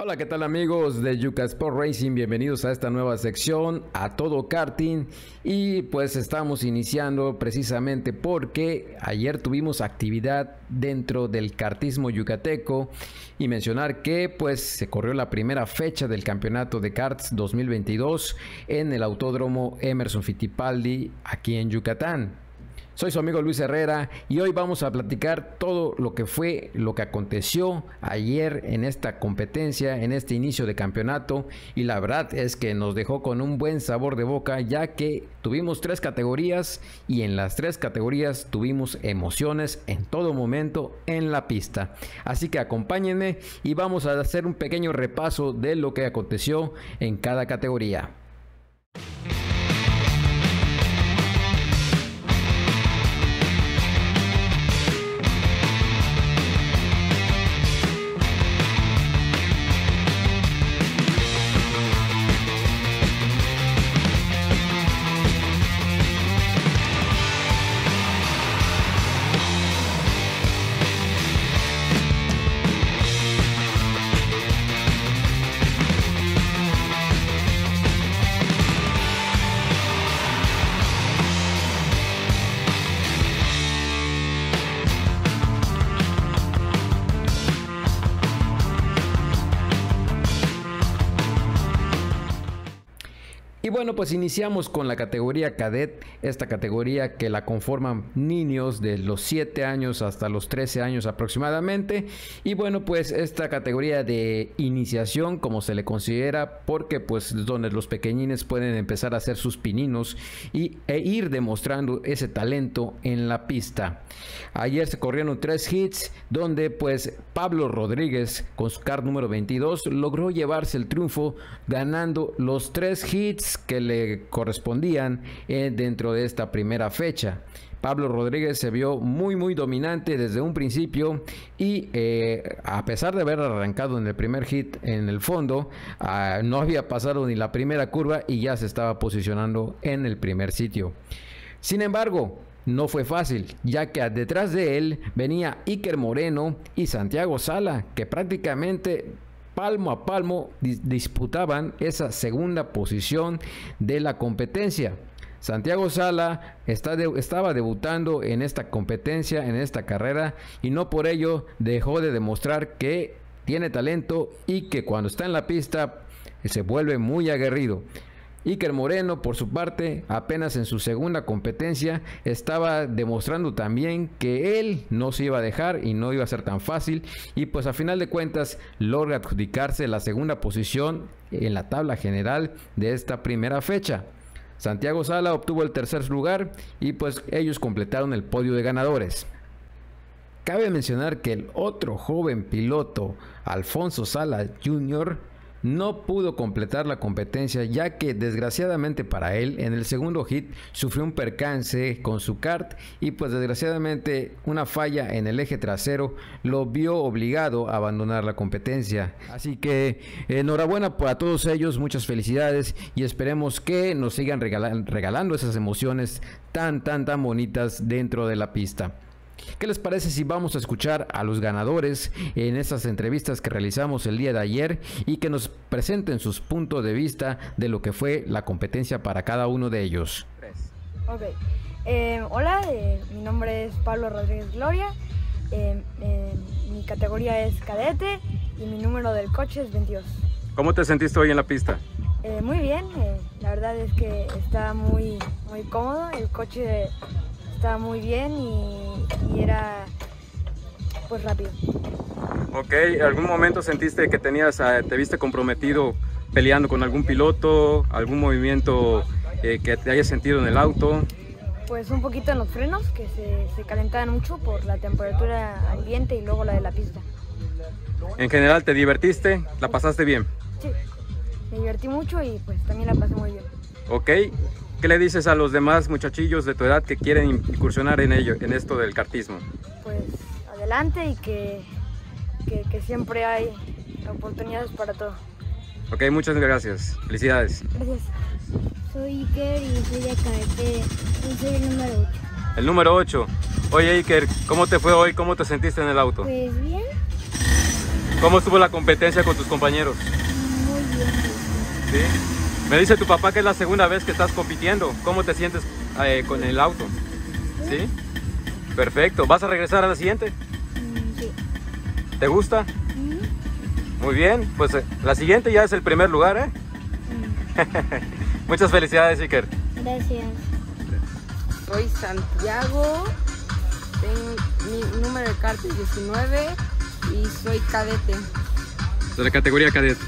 Hola, ¿qué tal amigos de Yuka Sport Racing? Bienvenidos a esta nueva sección, a todo karting. Y pues estamos iniciando precisamente porque ayer tuvimos actividad dentro del kartismo yucateco y mencionar que pues se corrió la primera fecha del campeonato de karts 2022 en el autódromo Emerson Fittipaldi aquí en Yucatán. Soy su amigo Luis Herrera y hoy vamos a platicar todo lo que fue, lo que aconteció ayer en esta competencia, en este inicio de campeonato y la verdad es que nos dejó con un buen sabor de boca ya que tuvimos tres categorías y en las tres categorías tuvimos emociones en todo momento en la pista. Así que acompáñenme y vamos a hacer un pequeño repaso de lo que aconteció en cada categoría. Y bueno, pues iniciamos con la categoría cadet, esta categoría que la conforman niños de los 7 años hasta los 13 años aproximadamente. Y bueno, pues esta categoría de iniciación, como se le considera, porque pues donde los pequeñines pueden empezar a hacer sus pininos y, e ir demostrando ese talento en la pista. Ayer se corrieron tres hits, donde pues Pablo Rodríguez con su car número 22 logró llevarse el triunfo ganando los tres hits que le correspondían eh, dentro de esta primera fecha. Pablo Rodríguez se vio muy muy dominante desde un principio y eh, a pesar de haber arrancado en el primer hit en el fondo, ah, no había pasado ni la primera curva y ya se estaba posicionando en el primer sitio. Sin embargo, no fue fácil, ya que detrás de él venía Iker Moreno y Santiago Sala, que prácticamente palmo a palmo disputaban esa segunda posición de la competencia. Santiago Sala estaba debutando en esta competencia, en esta carrera, y no por ello dejó de demostrar que tiene talento y que cuando está en la pista se vuelve muy aguerrido. Iker Moreno, por su parte, apenas en su segunda competencia, estaba demostrando también que él no se iba a dejar y no iba a ser tan fácil. Y pues a final de cuentas logra adjudicarse la segunda posición en la tabla general de esta primera fecha. Santiago Sala obtuvo el tercer lugar y pues ellos completaron el podio de ganadores. Cabe mencionar que el otro joven piloto, Alfonso Sala Jr., no pudo completar la competencia ya que desgraciadamente para él en el segundo hit sufrió un percance con su kart y pues desgraciadamente una falla en el eje trasero lo vio obligado a abandonar la competencia. Así que enhorabuena para todos ellos, muchas felicidades y esperemos que nos sigan regalando esas emociones tan tan tan bonitas dentro de la pista. ¿Qué les parece si vamos a escuchar a los ganadores en estas entrevistas que realizamos el día de ayer y que nos presenten sus puntos de vista de lo que fue la competencia para cada uno de ellos? Eh, hola, eh, mi nombre es Pablo Rodríguez Gloria. Eh, mi categoría es cadete y mi número del coche es 22. ¿Cómo te sentiste hoy en la pista? muy bien, la verdad es que está muy, muy cómodo. El coche estaba muy bien y, era pues rápido. Ok, ¿algún momento sentiste que tenías, ah, te viste comprometido peleando con algún piloto, algún movimiento eh, que te hayas sentido en el auto? Pues un poquito en los frenos, que se, se calentaban mucho por la temperatura ambiente y luego la de la pista. En general, ¿te divertiste? ¿La pasaste bien? Sí, me divertí mucho y pues también la pasé muy bien. Ok, ¿Qué le dices a los demás muchachillos de tu edad que quieren incursionar en ello, en esto del cartismo? Pues adelante y que, que, siempre hay oportunidades para todo. Ok, muchas gracias. Felicidades. Gracias. Soy Iker y soy de cadete. Soy el número 8. El número 8. Oye Iker, ¿cómo te fue hoy? ¿Cómo te sentiste en el auto? Pues bien. ¿Cómo estuvo la competencia con tus compañeros? Muy bien. ¿Sí? Me dice tu papá que es la segunda vez que estás compitiendo. ¿Cómo te sientes eh, con el auto? ¿Sí? Perfecto. ¿Vas a regresar a la siguiente? Mm, Sí. ¿Te gusta? Mm, Muy bien. Pues eh, la siguiente ya es el primer lugar, ¿eh? mm. Muchas felicidades, Iker. Gracias. Soy Santiago, tengo, mi número de carta es 19 y soy cadete. De la categoría cadet.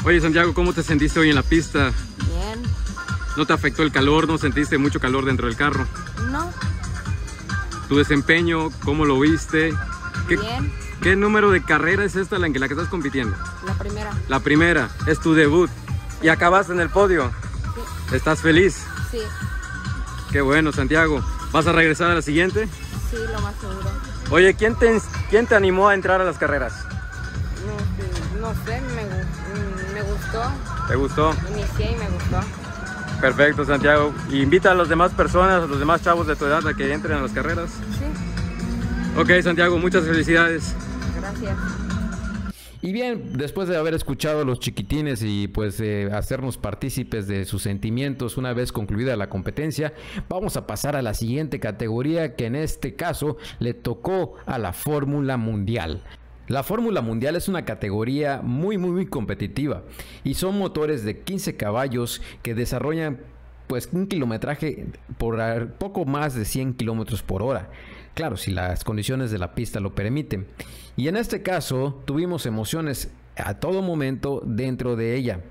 Sí, Oye, Santiago, ¿cómo te sentiste hoy en la pista? bien. ¿No te afectó el calor? ¿No sentiste mucho calor dentro del carro? No, ¿Tu desempeño? ¿Cómo lo viste? ¿Qué, bien. qué número de carrera es esta en la que estás compitiendo? La primera. La primera, es tu debut. Y acabaste en el podio. ¿Estás feliz? Sí, Qué bueno, Santiago. ¿Vas a regresar a la siguiente? sí, lo más seguro. Oye, ¿quién te, quién te animó a entrar a las carreras? No, no sé, me gustó. ¿Te gustó? Inicié y me gustó. Perfecto, Santiago. Y invita a las demás personas, a los demás chavos de tu edad a que entren a las carreras. Sí, Ok, Santiago, muchas felicidades. gracias. Y bien, después de haber escuchado a los chiquitines y pues eh, hacernos partícipes de sus sentimientos una vez concluida la competencia, vamos a pasar a la siguiente categoría que en este caso le tocó a la Fórmula Mundial. La Fórmula Mundial es una categoría muy muy muy competitiva y son motores de 15 caballos que desarrollan pues un kilometraje por poco más de 100 kilómetros por hora. Claro, si las condiciones de la pista lo permiten. Y en este caso tuvimos emociones a todo momento dentro de ella.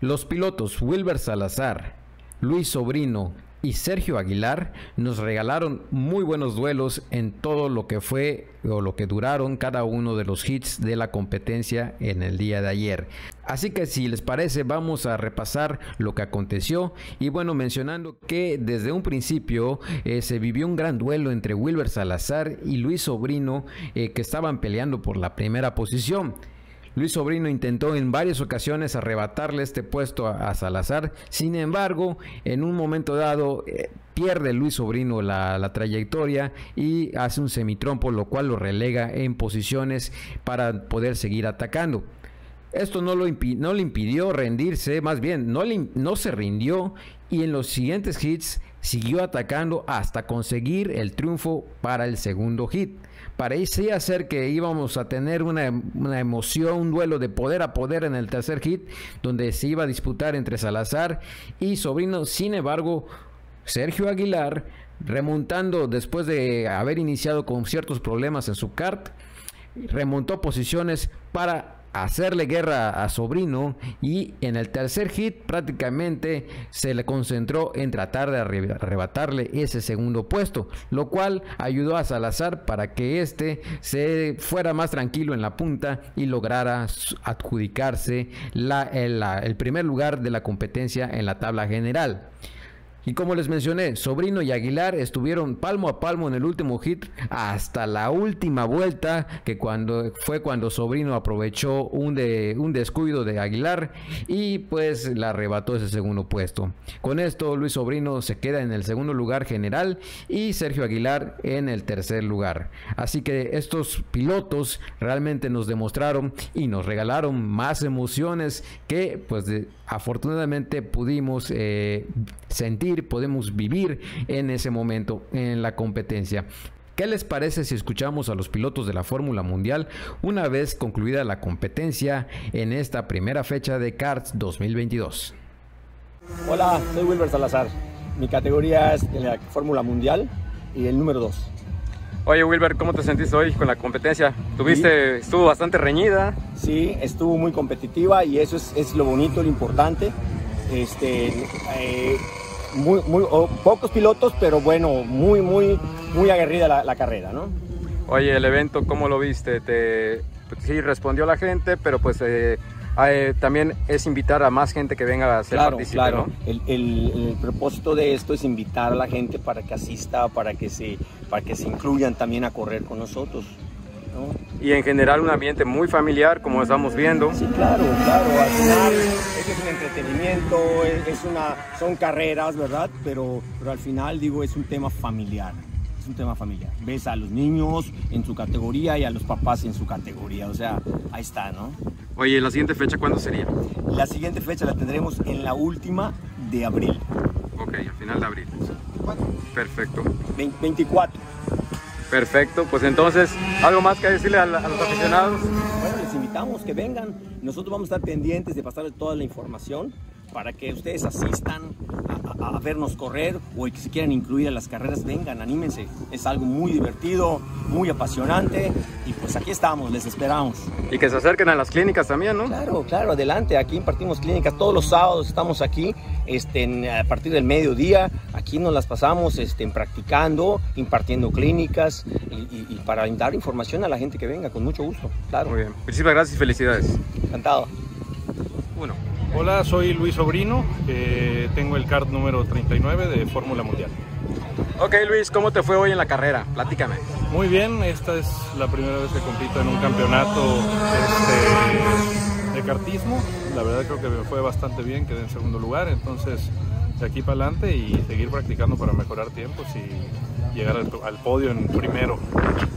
Los pilotos Wilber Salazar, Luis Sobrino y Sergio Aguilar nos regalaron muy buenos duelos en todo lo que fue o lo que duraron cada uno de los hits de la competencia en el día de ayer. Así que si les parece vamos a repasar lo que aconteció y bueno mencionando que desde un principio eh, se vivió un gran duelo entre Wilber Salazar y Luis Sobrino eh, que estaban peleando por la primera posición. Luis Sobrino intentó en varias ocasiones arrebatarle este puesto a, Salazar, sin embargo, en un momento dado eh, pierde Luis Sobrino la, trayectoria y hace un semitrompo, lo cual lo relega en posiciones para poder seguir atacando. Esto no, lo no le impidió rendirse, más bien no se rindió y en los siguientes hits siguió atacando hasta conseguir el triunfo para el segundo hit. Parecía ser que íbamos a tener una, una emoción, un duelo de poder a poder en el tercer hit, donde se iba a disputar entre Salazar y Sobrino. Sin embargo, Sergio Aguilar, remontando después de haber iniciado con ciertos problemas en su kart, remontó posiciones para hacerle guerra a Sobrino y en el tercer hit prácticamente se le concentró en tratar de arre- arrebatarle ese segundo puesto, lo cual ayudó a Salazar para que éste se fuera más tranquilo en la punta y lograra adjudicarse el primer lugar de la competencia en la tabla general. Y como les mencioné, Sobrino y Aguilar estuvieron palmo a palmo en el último hit hasta la última vuelta, que cuando fue cuando Sobrino aprovechó un, un descuido de Aguilar y pues le arrebató ese segundo puesto. Con esto Luis Sobrino se queda en el segundo lugar general y Sergio Aguilar en el tercer lugar. Así que estos pilotos realmente nos demostraron y nos regalaron más emociones que pues de- afortunadamente pudimos eh, sentir, podemos vivir en ese momento en la competencia. ¿Qué les parece si escuchamos a los pilotos de la Fórmula Mundial una vez concluida la competencia en esta primera fecha de CARTS 2022? Hola, soy Wilber Salazar. Mi categoría es la Fórmula Mundial y el número 2. Oye, Wilber, ¿cómo te sentiste hoy con la competencia? Tuviste, estuvo bastante reñida. Sí, estuvo muy competitiva y eso es, es lo bonito, lo importante. Este, eh, muy, muy, pocos pilotos, pero bueno, muy, muy, muy aguerrida la, la carrera, ¿no? Oye, el evento, ¿cómo lo viste? Te, pues, sí, respondió la gente, pero pues eh, eh, también es invitar a más gente que venga a ser Claro, partícipe, claro. ¿no? El, el- el propósito de esto es invitar a la gente para que asista, para que se, para que se incluyan también a correr con nosotros. ¿no? Y en general un ambiente muy familiar, como estamos viendo. Sí, claro, claro. Al final esto es un entretenimiento, es, es una, son carreras, ¿verdad? Pero, pero al final digo es un tema familiar. Un tema familiar. Ves a los niños en su categoría y a los papás en su categoría. O sea, ahí está, ¿no? Oye, ¿la siguiente fecha cuándo sería? La siguiente fecha la tendremos en la última de abril. Ok, a final de abril. Perfecto. 24. Perfecto, pues entonces, ¿algo más que decirle a, los aficionados? Bueno, les invitamos que vengan. Nosotros vamos a estar pendientes de pasarles toda la información para que ustedes asistan a, vernos correr o que se quieran incluir a las carreras, vengan, anímense. Es algo muy divertido, muy apasionante y pues aquí estamos, les esperamos. Y que se acerquen a las clínicas también, ¿no? Claro, claro, adelante. Aquí impartimos clínicas todos los sábados, estamos aquí este, a partir del mediodía. Aquí nos las pasamos este, practicando, impartiendo clínicas y, para dar información a la gente que venga, con mucho gusto. Claro. Muy bien. Muchísimas gracias y felicidades. Encantado. Uno. Hola, soy Luis Sobrino, tengo el card número 39 de Fórmula Mundial. Ok Luis, ¿cómo te fue hoy en la carrera? Platícame. Muy bien, esta es la primera vez que compito en un campeonato este, de kartismo. La verdad creo que me fue bastante bien, quedé en segundo lugar, entonces de aquí para adelante y seguir practicando para mejorar tiempos y llegar al, podio en primero.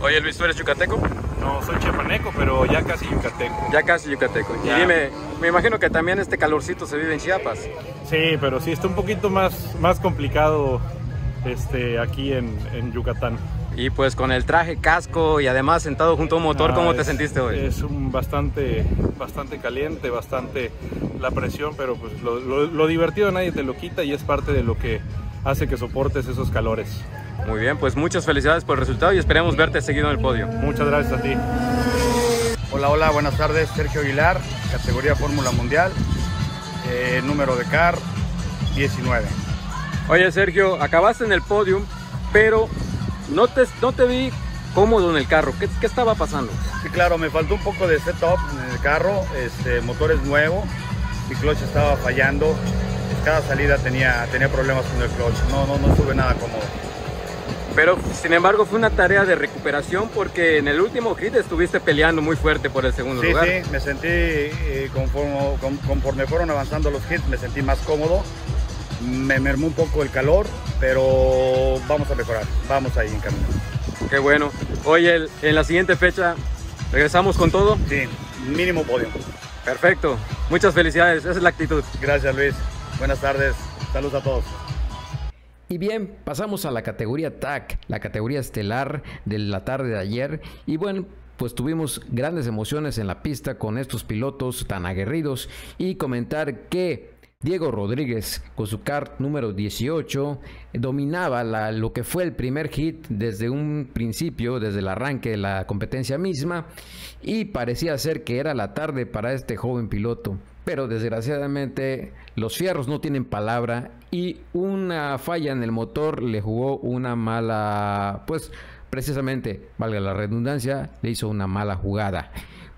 Oye Luis, ¿tú eres yucateco? No, soy chiapaneco, pero ya casi yucateco. Ya casi yucateco. Y dime, me imagino que también este calorcito se vive en Chiapas. Sí, pero sí, está un poquito más, más complicado este, aquí en, en Yucatán. Y pues con el traje, casco y además sentado junto a un motor, ¿cómo te sentiste hoy? Es un bastante, bastante caliente, bastante la presión, pero pues lo, lo, divertido nadie te lo quita y es parte de lo que hace que soportes esos calores. Muy bien, pues muchas felicidades por el resultado y esperemos verte seguido en el podio. Muchas gracias a ti. Hola, hola, buenas tardes. Sergio Aguilar, categoría Fórmula Mundial, eh, número de CAR 19. Oye Sergio, acabaste en el podio, pero no te, no te vi cómodo en el carro. ¿Qué, ¿Qué, estaba pasando? Sí, claro, me faltó un poco de setup en el carro. Este, motor es nuevo, mi clutch estaba fallando. Cada salida tenía, tenía problemas con el clutch. No, no, no estuve nada cómodo. Pero sin embargo fue una tarea de recuperación porque en el último hit estuviste peleando muy fuerte por el segundo lugar. Sí, sí, me sentí, eh, conforme, conforme fueron avanzando los hits, me sentí más cómodo me mermó un poco el calor, pero vamos a mejorar, vamos ahí en camino. Qué bueno. Oye, en la siguiente fecha, ¿regresamos con todo? Sí, mínimo podio. Perfecto, muchas felicidades, esa es la actitud. Gracias Luis, buenas tardes, saludos a todos. Y bien, pasamos a la categoría TAC, la categoría estelar de la tarde de ayer. Y bueno, pues tuvimos grandes emociones en la pista con estos pilotos tan aguerridos y comentar que Diego Rodríguez, con su kart número 18, dominaba lo que fue el primer hit desde un principio, desde el arranque de la competencia misma, y parecía ser que era la tarde para este joven piloto. Pero desgraciadamente los fierros no tienen palabra y una falla en el motor le jugó una mala, pues precisamente, valga la redundancia, le hizo una mala jugada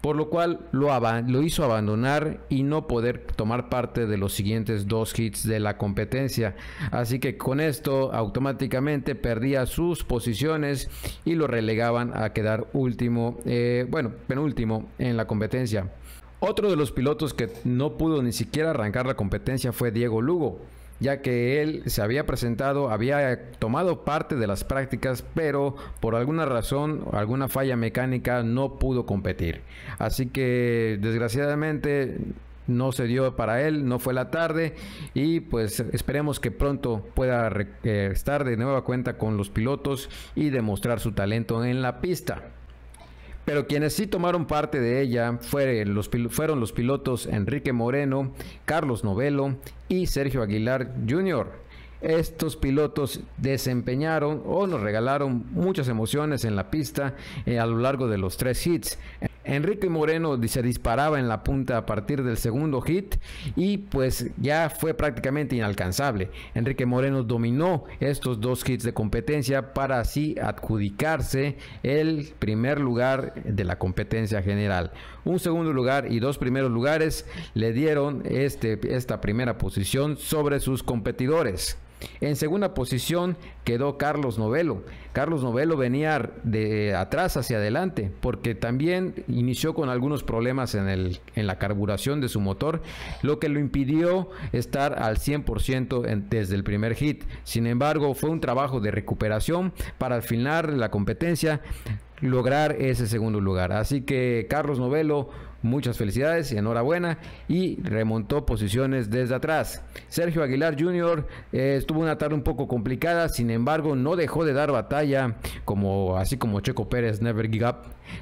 por lo cual lo, hizo abandonar y no poder tomar parte de los siguientes dos hits de la competencia. Así que con esto automáticamente perdía sus posiciones y lo relegaban a quedar último, eh, bueno, penúltimo en la competencia. Otro de los pilotos que no pudo ni siquiera arrancar la competencia fue Diego Lugo ya que él se había presentado, había tomado parte de las prácticas, pero por alguna razón, alguna falla mecánica, no pudo competir. Así que desgraciadamente no se dio para él, no fue la tarde y pues esperemos que pronto pueda eh, estar de nueva cuenta con los pilotos y demostrar su talento en la pista. Pero quienes sí tomaron parte de ella fueron los, pilotos Enrique Moreno, Carlos Novelo y Sergio Aguilar Jr. Estos pilotos desempeñaron o nos regalaron muchas emociones en la pista eh, a lo largo de los tres hits. Enrique Moreno se disparaba en la punta a partir del segundo hit y pues ya fue prácticamente inalcanzable. Enrique Moreno dominó estos dos hits de competencia para así adjudicarse el primer lugar de la competencia general. Un segundo lugar y dos primeros lugares le dieron este, esta primera posición sobre sus competidores. En segunda posición quedó Carlos Novelo. Carlos Novelo venía de atrás hacia adelante porque también inició con algunos problemas en, el, en la carburación de su motor, lo que lo impidió estar al 100% desde el primer hit. Sin embargo, fue un trabajo de recuperación para al final la competencia lograr ese segundo lugar. Así que Carlos Novelo Muchas felicidades y enhorabuena. Y remontó posiciones desde atrás. Sergio Aguilar Jr. Eh, estuvo una tarde un poco complicada, sin embargo no dejó de dar batalla, como, así como Checo Pérez, Never Give Up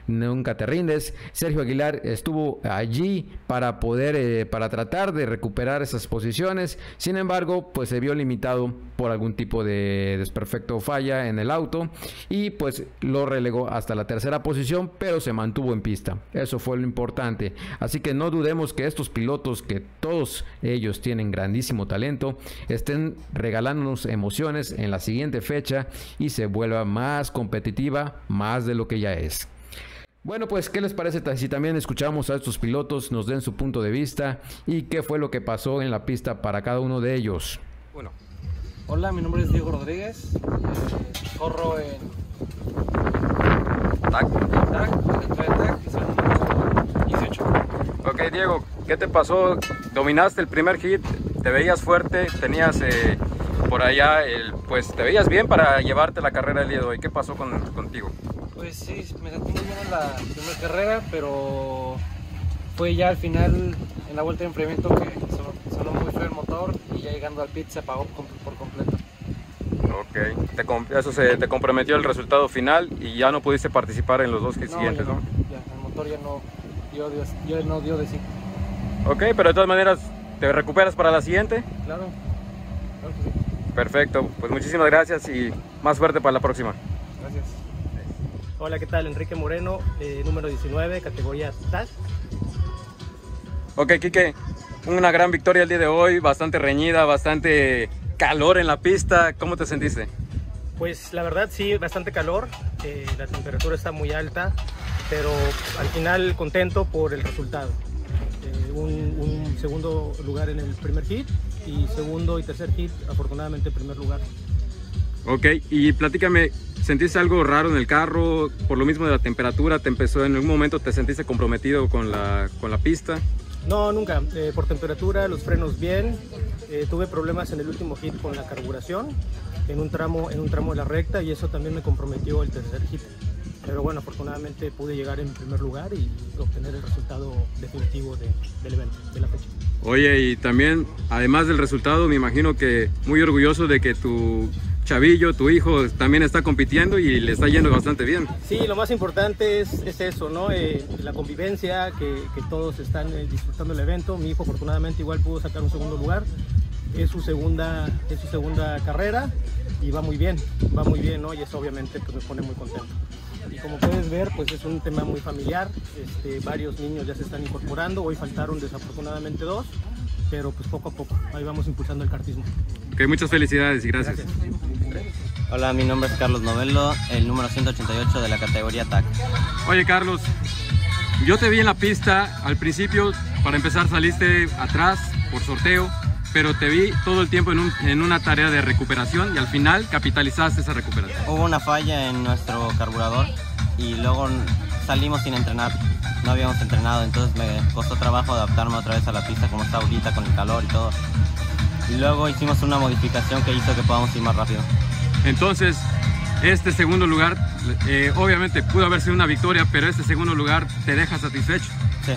nunca te rindes. Sergio Aguilar estuvo allí para poder, eh, para tratar de recuperar esas posiciones. Sin embargo, pues se vio limitado por algún tipo de desperfecto o falla en el auto y pues lo relegó hasta la tercera posición, pero se mantuvo en pista. Eso fue lo importante. Así que no dudemos que estos pilotos, que todos ellos tienen grandísimo talento, estén regalándonos emociones en la siguiente fecha y se vuelva más competitiva, más de lo que ya es. Bueno, pues, ¿qué les parece si también escuchamos a estos pilotos, nos den su punto de vista y qué fue lo que pasó en la pista para cada uno de ellos? Bueno. Hola, mi nombre es Diego Rodríguez, eh, corro en TAC, TAC, TAC, 18. Ok, Diego, ¿qué te pasó? Dominaste el primer hit, te veías fuerte, tenías eh, por allá, el, pues te veías bien para llevarte la carrera el día de hoy. ¿Qué pasó con, contigo? Pues sí, me sentí muy bien en la primera carrera, pero fue ya al final, en la vuelta de enfriamiento, que sonó, muy feo el motor y ya llegando al pit se apagó por Ok, eso se, te comprometió el resultado final y ya no pudiste participar en los dos siguientes, ¿no? Ya, el motor ya no dio, ya no dio de sí. Ok, pero de todas maneras, ¿te recuperas para la siguiente? Claro, claro que sí. Perfecto, pues muchísimas gracias y más suerte para la próxima. Hola, ¿qué tal? Enrique Moreno, eh, número 19, categoría TAS. Ok, Kike, una gran victoria el día de hoy, bastante reñida, bastante calor en la pista. ¿Cómo te sentiste? Pues la verdad sí, bastante calor, eh, la temperatura está muy alta, pero al final contento por el resultado. Eh, un, segundo lugar en el primer hit y segundo y tercer hit, afortunadamente primer lugar. Ok, y platícame, ¿Sentiste algo raro en el carro? Por lo mismo de la temperatura, ¿te empezó en algún momento te sentiste comprometido con la, con la pista? No, nunca. Eh, por temperatura, los frenos bien. Eh, tuve problemas en el último hit con la carburación, en un, tramo, en un tramo de la recta, y eso también me comprometió el tercer hit. Pero bueno, afortunadamente pude llegar en primer lugar y obtener el resultado definitivo del evento, de la fecha. Oye, y también, además del resultado, me imagino que muy orgulloso de que tu chavillo, tu hijo, también está compitiendo y le está yendo bastante bien. Sí, lo más importante es, es eso, ¿no? Eh, la convivencia, que, que todos están eh, disfrutando el evento. Mi hijo afortunadamente igual pudo sacar un segundo lugar. Es su segunda, es su segunda carrera y va muy bien, va muy bien, ¿no? Y eso obviamente pues, me pone muy contento. Y como puedes ver, pues es un tema muy familiar. Este, varios niños ya se están incorporando. Hoy faltaron desafortunadamente dos pero pues poco a poco, ahí vamos impulsando el cartismo. Ok, muchas felicidades y gracias. Hola, mi nombre es Carlos Novello, el número 188 de la categoría TAC. Oye Carlos, yo te vi en la pista, al principio, para empezar saliste atrás por sorteo, pero te vi todo el tiempo en, en, una tarea de recuperación y al final capitalizaste esa recuperación. Hubo una falla en nuestro carburador y luego salimos sin entrenar no habíamos entrenado, entonces me costó trabajo adaptarme otra vez a la pista como está ahorita con el calor y todo. Y luego hicimos una modificación que hizo que podamos ir más rápido. Entonces, este segundo lugar, eh, obviamente pudo haber sido una victoria, pero este segundo lugar te deja satisfecho. Sí.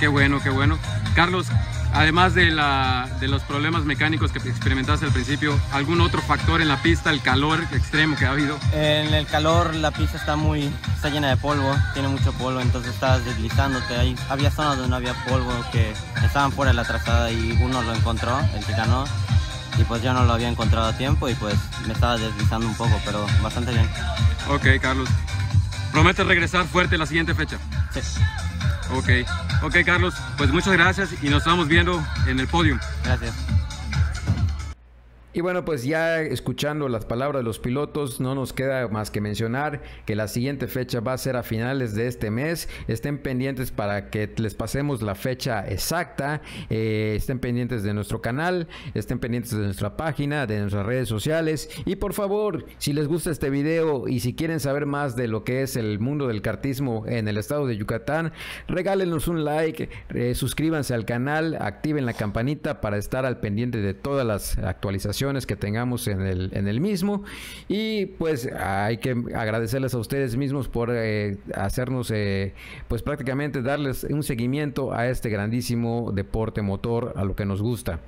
Qué bueno, qué bueno. Carlos, Además de, la, de los problemas mecánicos que experimentaste al principio, ¿algún otro factor en la pista, el calor extremo que ha habido? En el calor la pista está muy está llena de polvo, tiene mucho polvo, entonces estabas deslizándote. Ahí, había zonas donde no había polvo que estaban fuera de la trazada y uno lo encontró, el que ganó, y pues yo no lo había encontrado a tiempo y pues me estaba deslizando un poco, pero bastante bien. Ok, Carlos. ¿Prometes regresar fuerte la siguiente fecha? Sí. Ok, ok Carlos, pues muchas gracias y nos estamos viendo en el podium. Gracias. Y bueno, pues ya escuchando las palabras de los pilotos, no nos queda más que mencionar que la siguiente fecha va a ser a finales de este mes. Estén pendientes para que les pasemos la fecha exacta. Eh, estén pendientes de nuestro canal, estén pendientes de nuestra página, de nuestras redes sociales. Y por favor, si les gusta este video y si quieren saber más de lo que es el mundo del kartismo en el estado de Yucatán, regálenos un like, eh, suscríbanse al canal, activen la campanita para estar al pendiente de todas las actualizaciones que tengamos en el, en el mismo. Y pues hay que agradecerles a ustedes mismos por eh, hacernos, eh, pues prácticamente darles un seguimiento a este grandísimo deporte motor, a lo que nos gusta.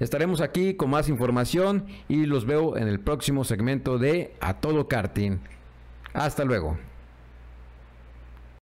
Estaremos aquí con más información y los veo en el próximo segmento de A Todo Karting. Hasta luego.